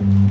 Thank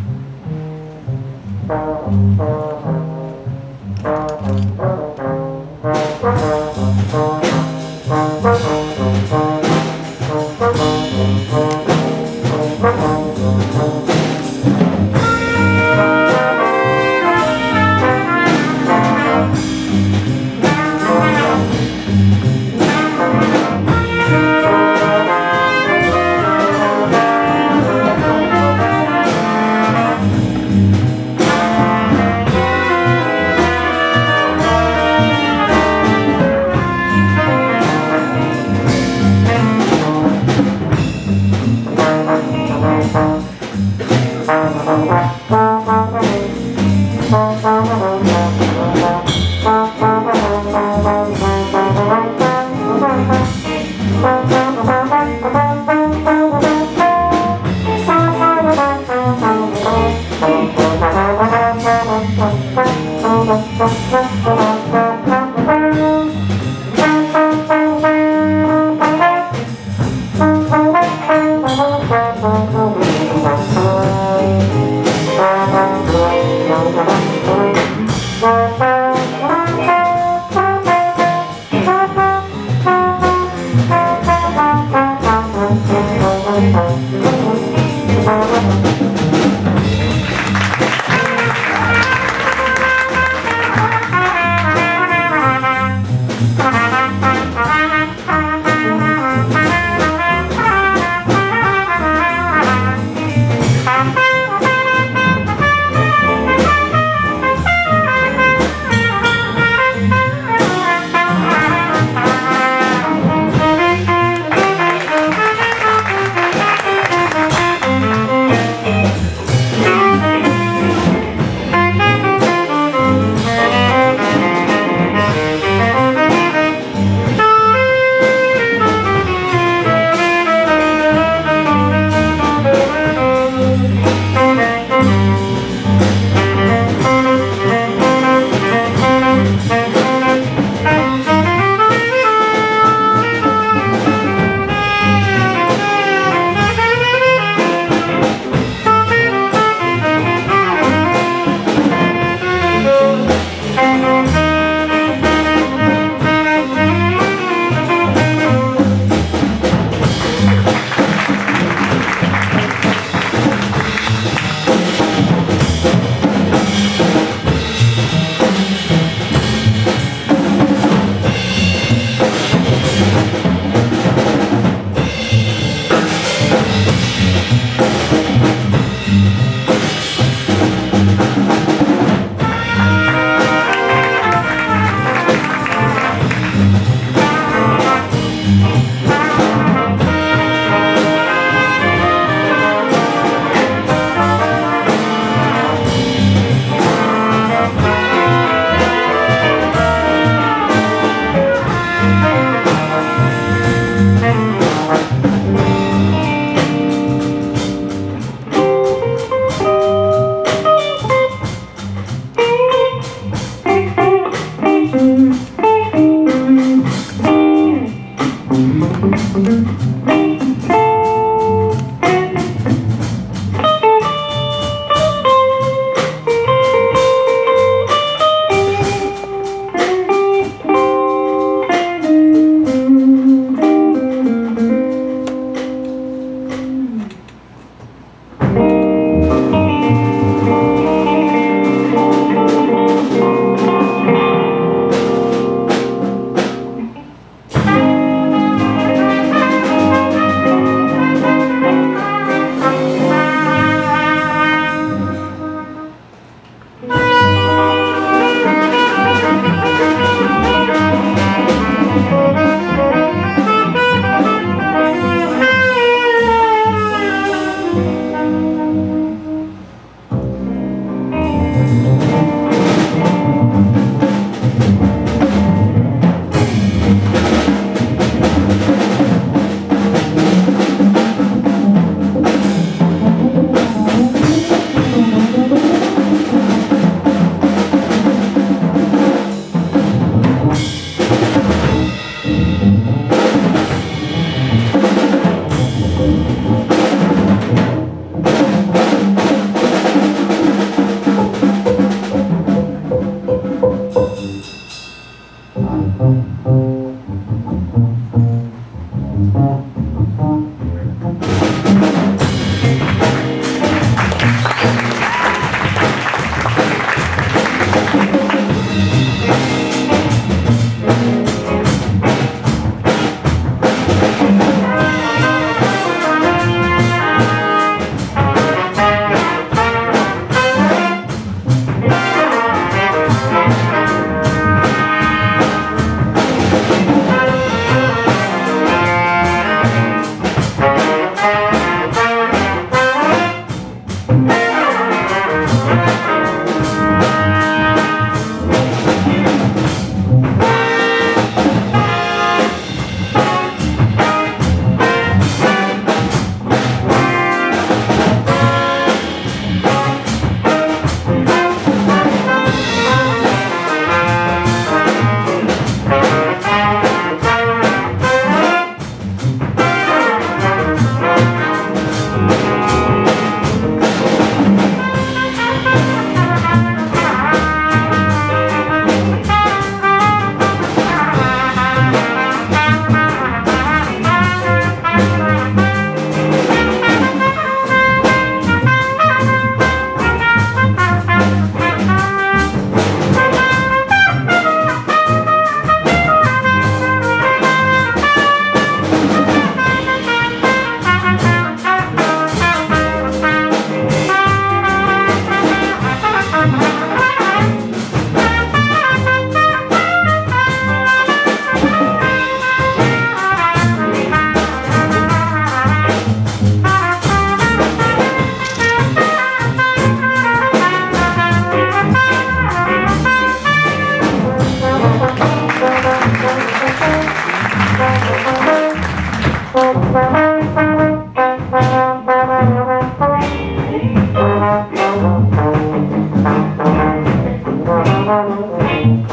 Thank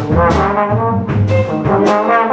you.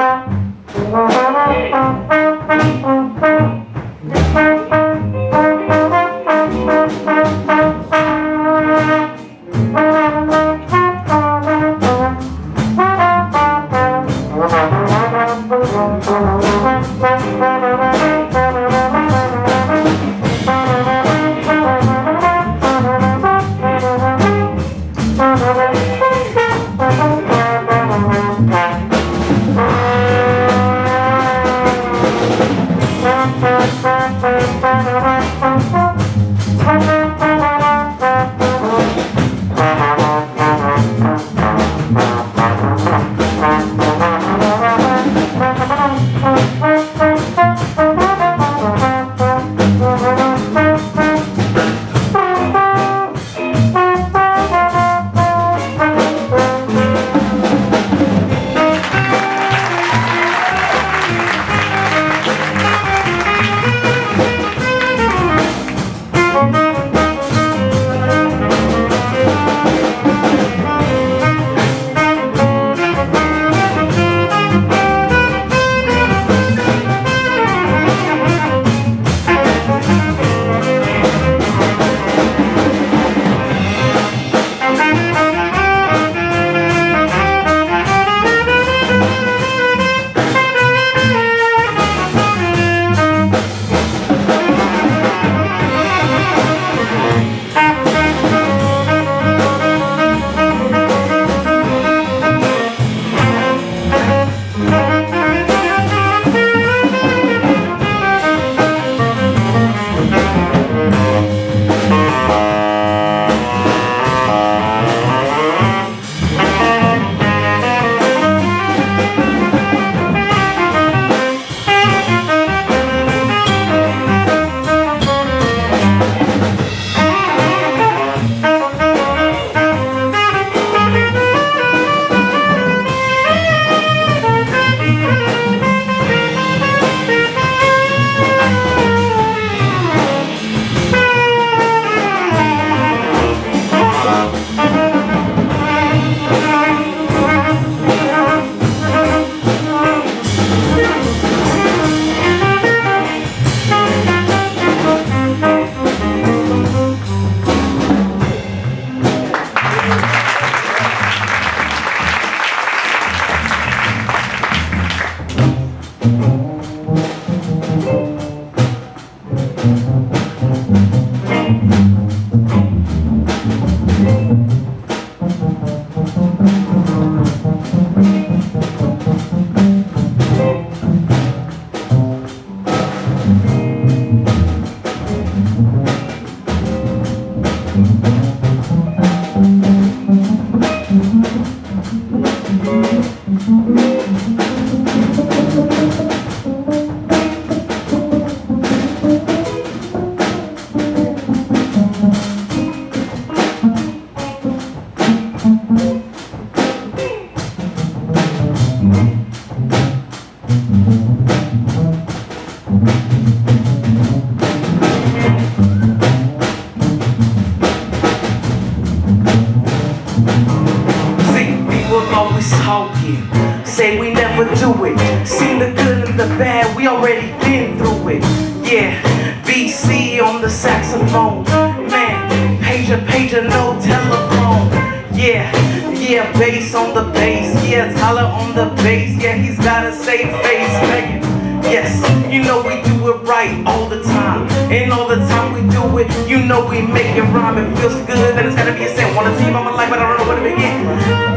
Saxophone. Man, pager, pager, no telephone. Yeah, yeah, bass on the bass. Yeah, Tyler on the bass. Yeah, he's got a safe face, Megan. Yes, you know we do it right all the time. And all the time we do it, you know we make it rhyme. It feels good, and it's gotta be a sin. Wanna on my life, but I don't know where to begin.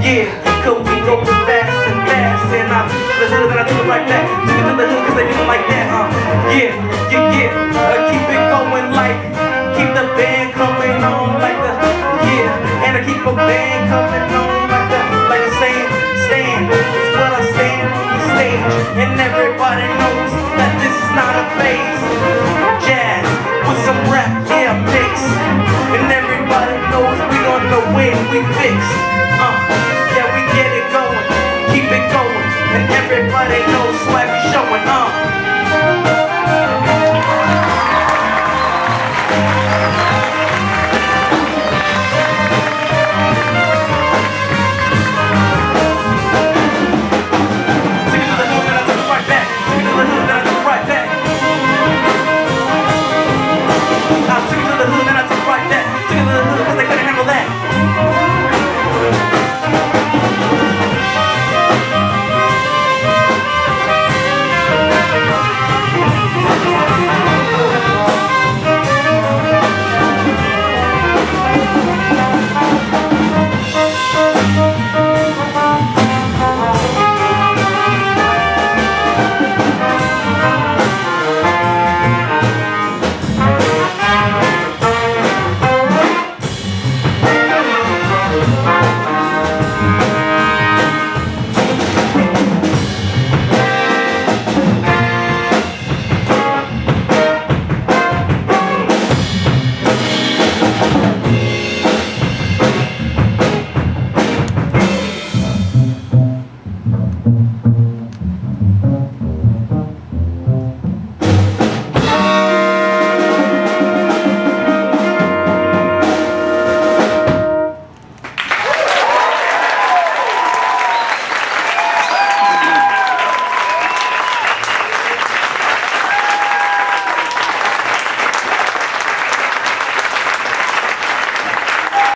Yeah, cause we go fast and fast. And I do the hood and I do it like that. To the hood cause they do it like that. Uh, yeah, yeah, yeah. Phase. Jazz with some rap, yeah, mix. And everybody knows we on the win, we fix.